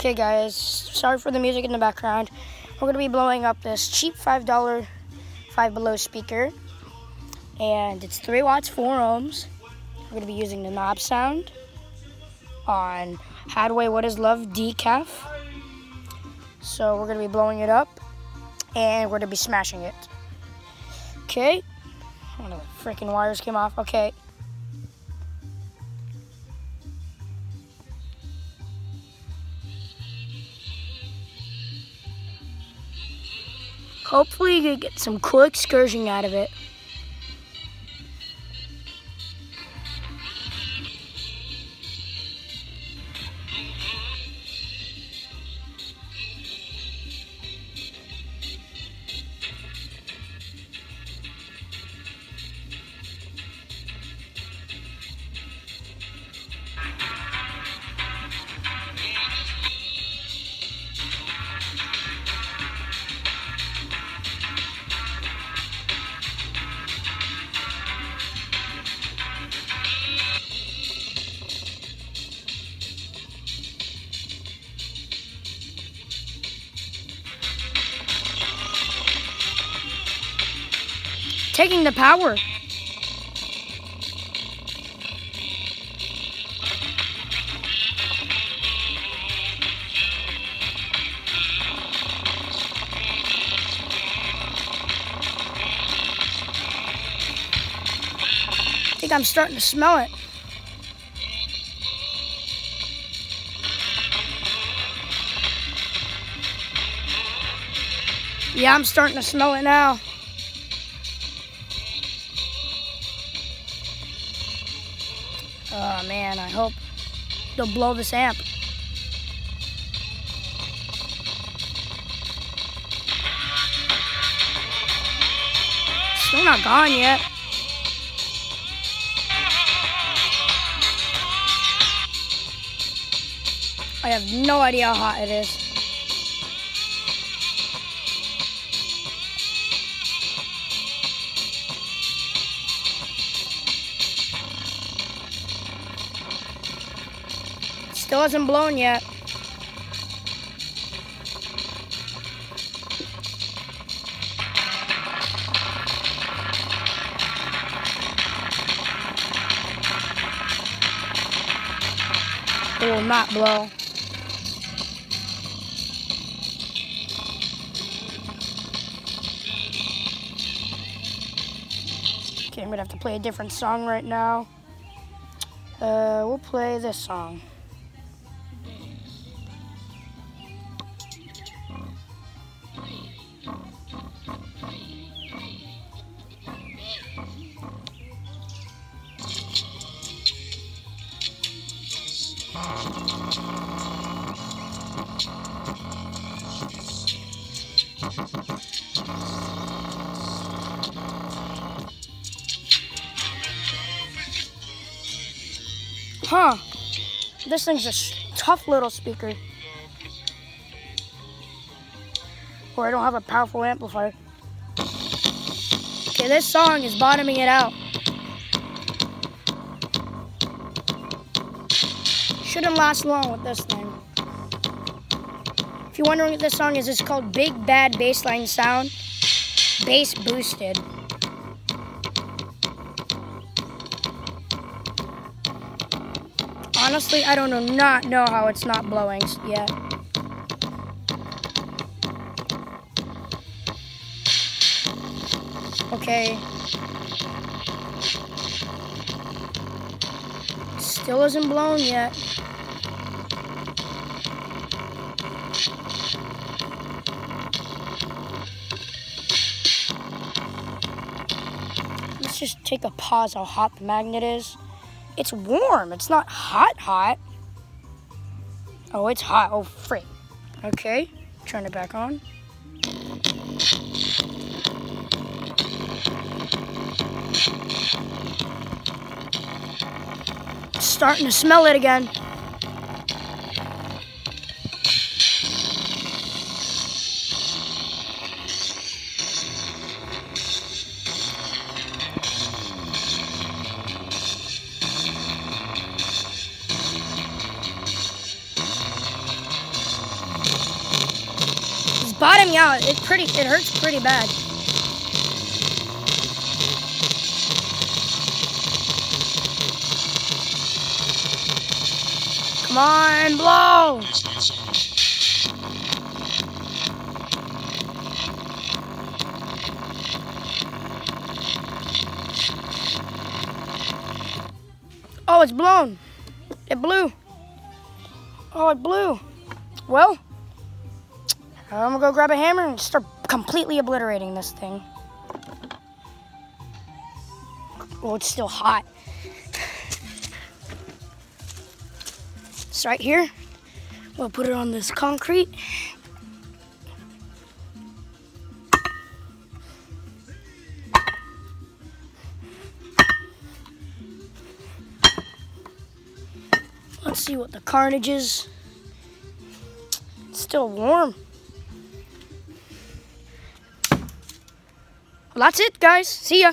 Okay guys, sorry for the music in the background. We're gonna be blowing up this cheap $5 Five Below speaker. And it's three watts, four ohms. We're gonna be using the knob sound on Haddaway What Is Love decaf. So we're gonna be blowing it up and we're gonna be smashing it. Okay. One of the freaking wires came off. Okay. Hopefully you get some cool excursion out of it. Taking the power. I think I'm starting to smell it. Yeah, I'm starting to smell it now. Oh man, I hope they'll blow this amp. Still not gone yet. I have no idea how hot it is. Hasn't blown yet. It will not blow. Okay, I'm gonna have to play a different song right now. Uh, we'll play this song. Huh. This thing's a tough little speaker. Or I don't have a powerful amplifier. Okay, this song is bottoming it out. Shouldn't last long with this thing. You're wondering what this song is, it's called Big Bad Bassline Sound. Bass Boosted. Honestly, I don't know, not know how it's not blowing yet. Okay. Still isn't blown yet. Let's just take a pause how hot the magnet is. It's warm. It's not hot hot. Oh, it's hot. Oh, frick. Okay. Turn it back on. Starting to smell it again. Bottom, yeah, it pretty it hurts pretty bad. Come on, blow! Oh, it's blown. It blew. Oh, it blew. Well, I'm gonna go grab a hammer and start completely obliterating this thing. Oh, it's still hot. It's right here. We'll put it on this concrete. Let's see what the carnage is. It's still warm. That's it, guys. See ya.